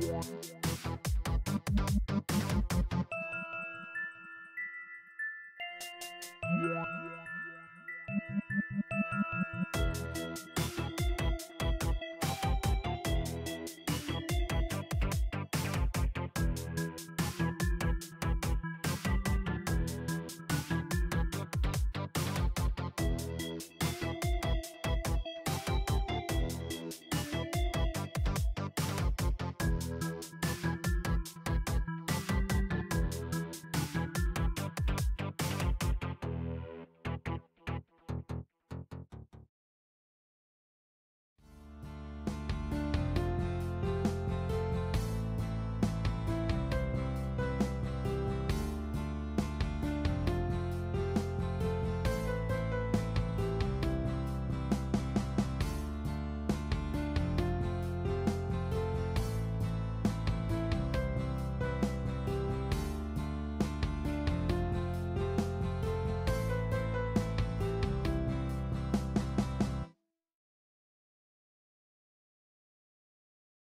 Yeah.